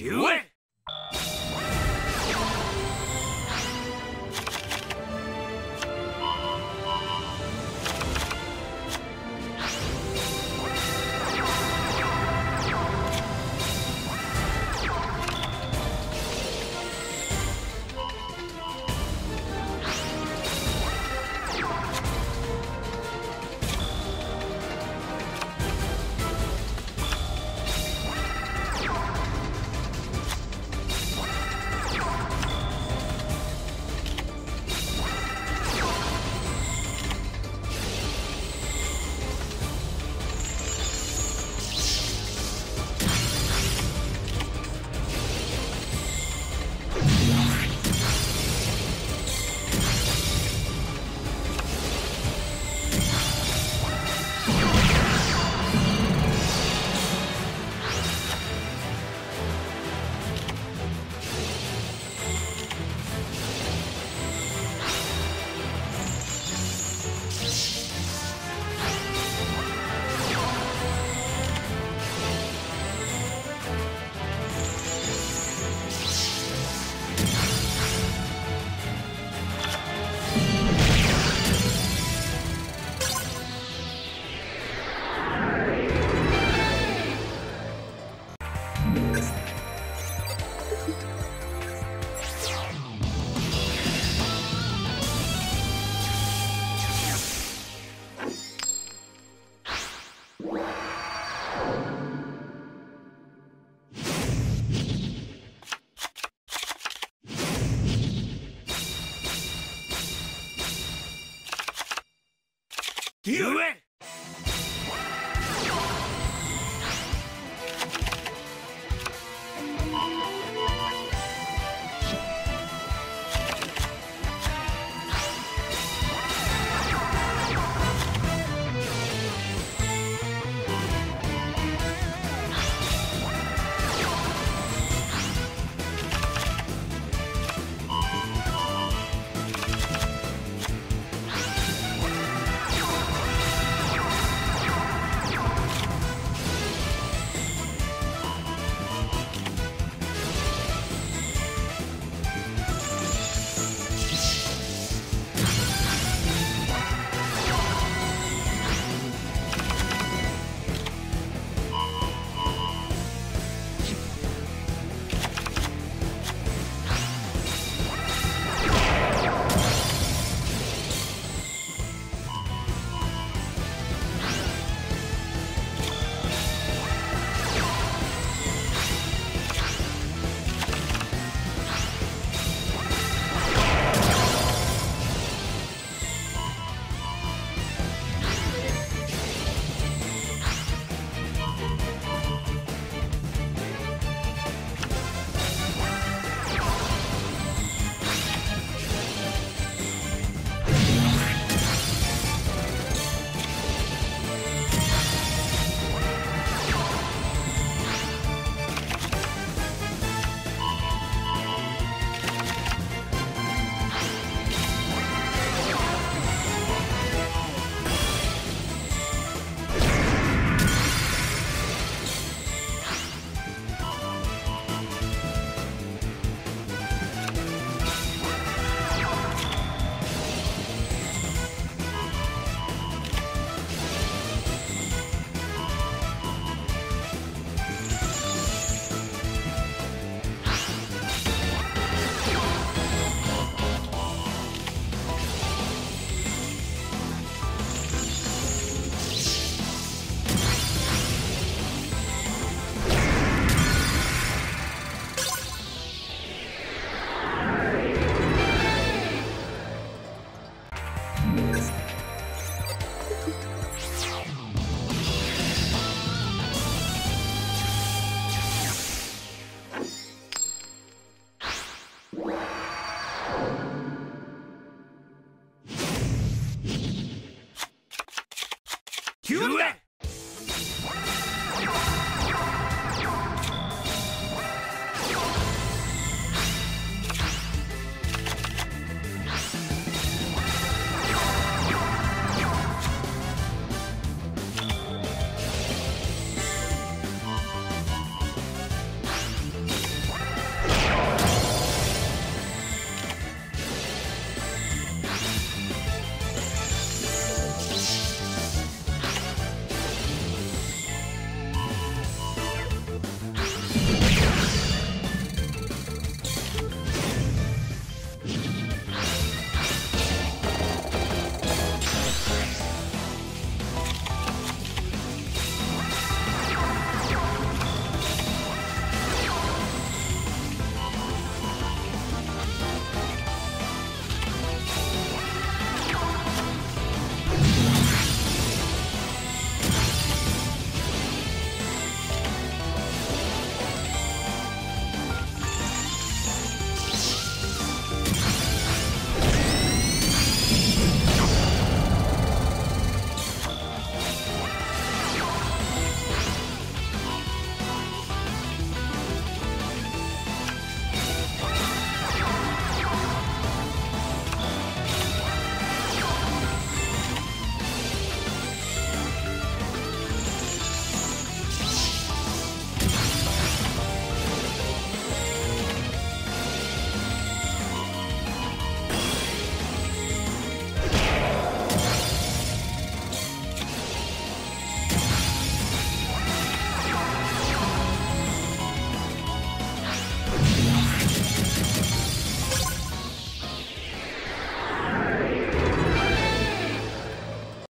Do it! Do it!